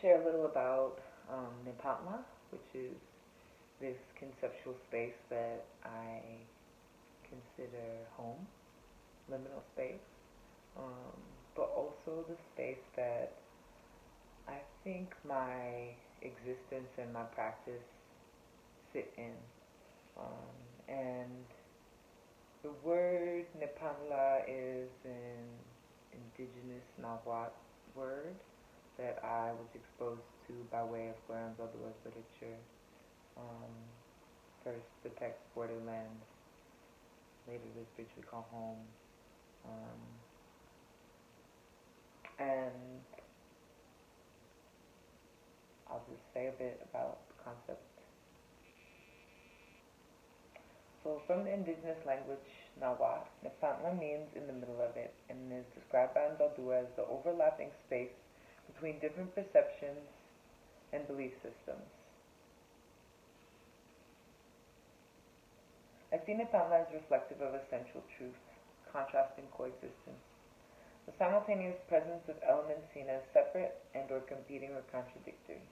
share a little about um, Nepantla, which is this conceptual space that I consider home, liminal space, um, but also the space that I think my existence and my practice sit in. Um, and the word Nepantla is an indigenous Nahuatl word that I was exposed to by way of Gloria Anzaldúa's literature. Um, first the text Borderland, later this bridge we call home. Um, and I'll just say a bit about the concept. So from the indigenous language Nahuatl, Nepantla means in the middle of it and is described by Anzaldúa as the overlapping space between different perceptions and belief systems. I see Nepantla as reflective of essential truth, contrasting coexistence. The simultaneous presence of elements seen as separate and or competing or contradictory.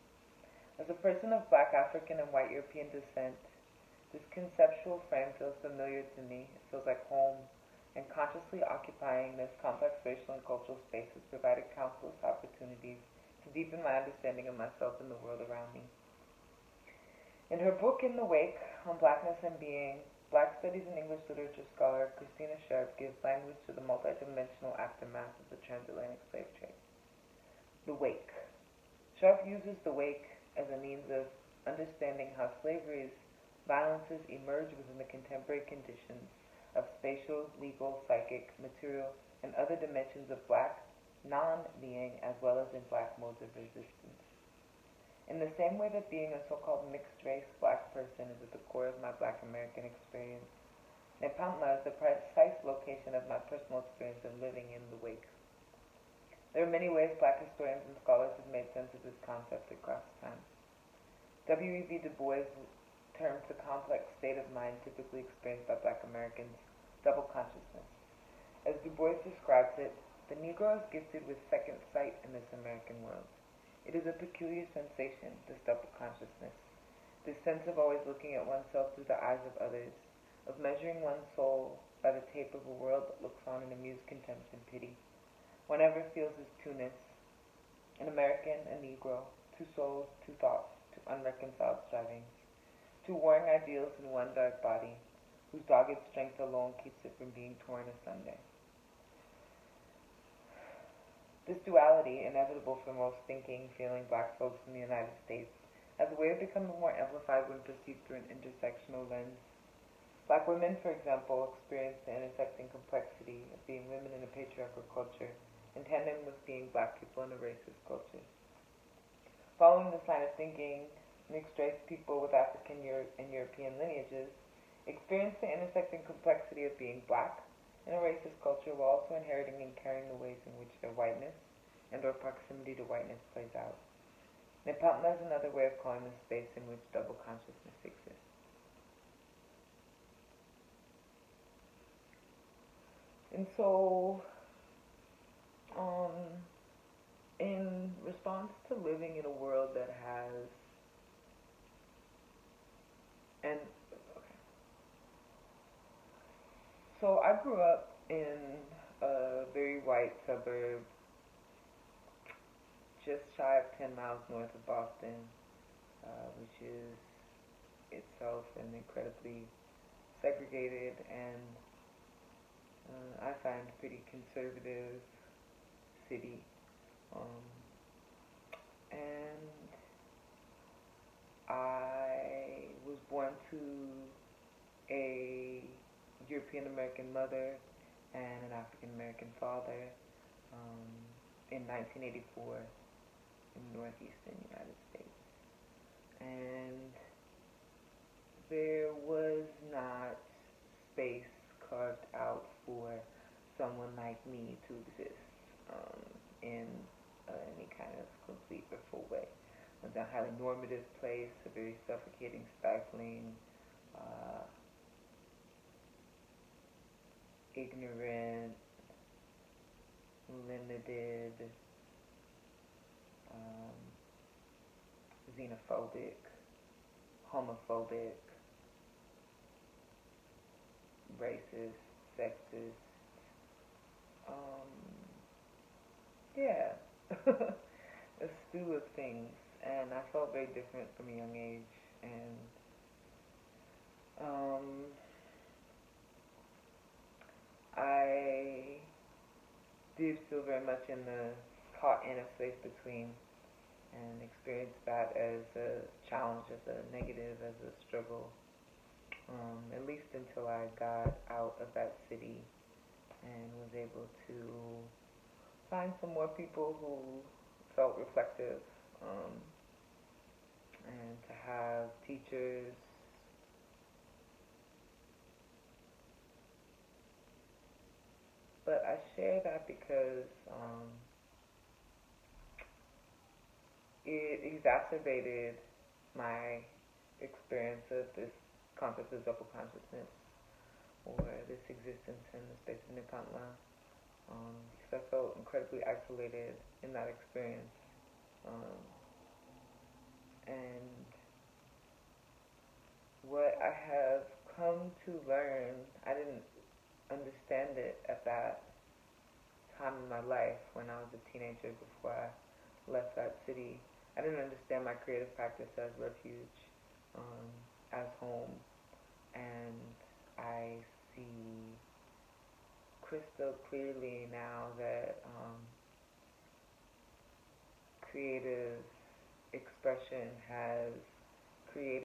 As a person of black African and white European descent, this conceptual frame feels familiar to me. It feels like home, and consciously occupying this complex racial and cultural space has provided countless opportunities to deepen my understanding of myself and the world around me. In her book In the Wake on Blackness and Being, Black Studies and English Literature scholar Christina Sharpe gives language to the multidimensional aftermath of the transatlantic slave trade. The Wake. Sharpe uses the wake as a means of understanding how slavery's violences emerge within the contemporary conditions of spatial, legal, psychic, material, and other dimensions of black non-being as well as in black modes of resistance. In the same way that being a so-called mixed race black person is at the core of my black American experience, Nepantla is the precise location of my personal experience of living in the wake. There are many ways black historians and scholars have made sense of this concept across time. W.E.B. Du Bois terms the complex state of mind typically experienced by black Americans double consciousness. As Du Bois describes it, the Negro is gifted with second sight in this American world. It is a peculiar sensation, this double consciousness, this sense of always looking at oneself through the eyes of others, of measuring one's soul by the tape of a world that looks on in amused contempt and pity. One ever feels his two-ness, an American, a Negro, two souls, two thoughts, two unreconciled strivings, two warring ideals in one dark body, whose dogged strength alone keeps it from being torn asunder. This duality, inevitable for most thinking, feeling black folks in the United States, has a way of becoming more amplified when perceived through an intersectional lens. Black women, for example, experience the intersecting complexity of being women in a patriarchal culture in tandem with being black people in a racist culture. Following this line of thinking, mixed-race people with African Euro- and European lineages experience the intersecting complexity of being black in a racist culture while also inheriting and carrying the ways in which their whiteness and or proximity to whiteness plays out. Nepantla is another way of calling the space in which double consciousness exists. And so, um, in response to living in a world that has and okay. so I grew up in a very white suburb just shy of 10 miles north of Boston, uh, which is itself an incredibly segregated and uh, I find pretty conservative city. Um, and I was born to a European American mother and an African American father um, in 1984 in northeastern United States. And there was not space carved out for someone like me to exist um, in uh, any kind of complete or full way. Was a highly normative place, a very suffocating, stifling, uh, ignorant, limited, um, xenophobic, homophobic, racist, sexist. Um, yeah, a stew of things, and I felt very different from a young age, and um, I did feel very much in the caught in a space between and experienced that as a challenge, as a negative, as a struggle, um, at least until I got out of that city and was able to find some more people who felt reflective um, and to have teachers but I share that because um, it exacerbated my experience of this concept of double consciousness or this existence in the space of Nepantla. Um, because I felt incredibly isolated in that experience. Um, and what I have come to learn, I didn't understand it at that time in my life when I was a teenager before I left that city. I didn't understand my creative practice as refuge, um, as home, and I see crystal clearly now that um, creative expression has created